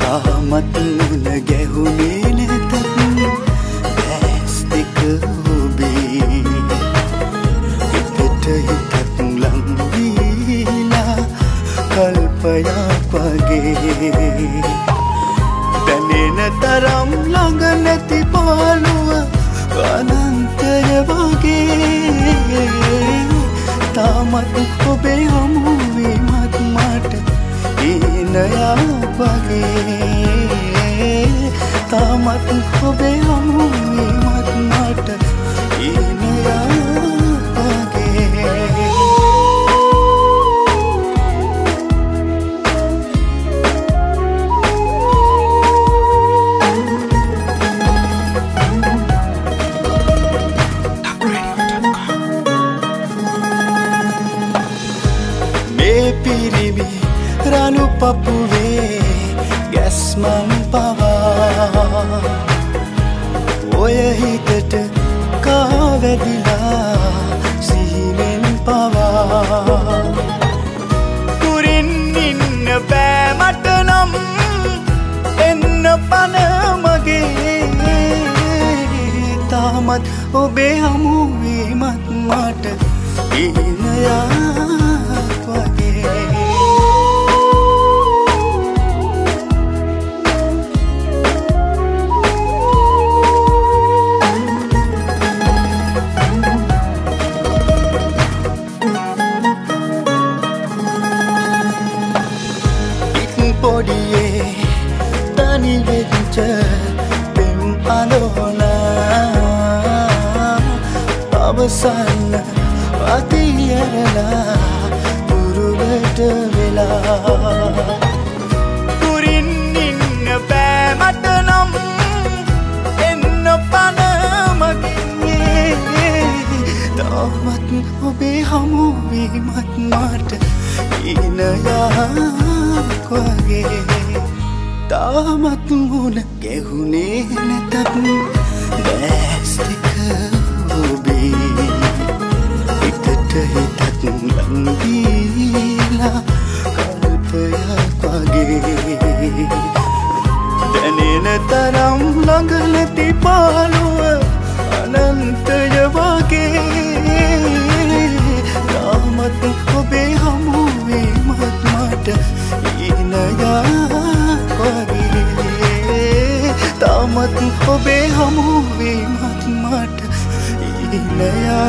තාමත් මුණ ගැහුනේ නැතත් දැස් දෙක ඔබේ හිතට හිතත් ලංවීලා කල්පයක් වගේ දැනෙන තරම් ළඟ නැති පාළුව ඊනයක් වගේ තාමත් ඔබේ හමුවීමත් මට ඊනයක් වගේ මේ පිරිමි රණු පපුවේ ගැස්මන් පවා. ඔය හිතට කාවැදිලා සිහිනෙන් පවා. කුරින් ඉන්න බෑමට නම් එන්න පනමගේ තාමත් ඔබේ හමුවීමත් මට ඉනයක් වගේ. තනිවෙච්ච පෙම් අලෝනා අවසන්න අතියරලා පුරුවට වෙලා. පුරින් ඉන්න බෑමට නම්. එන්න පනමගේ තාමත් ඔබේ හමුවීමත් මට ඉනයක් වගේ. තාමත් මුණ ගැහුණේ නැතත් බෑස්තික ඔබේ හිතට හිතත් ලංවීලා කල්පයක් වගේ. දැනෙන තරම් ළඟ නැති පාලුව අනන්තය වුණත් ඔබේ හමුුවීමත් මට ඉනයාගගේ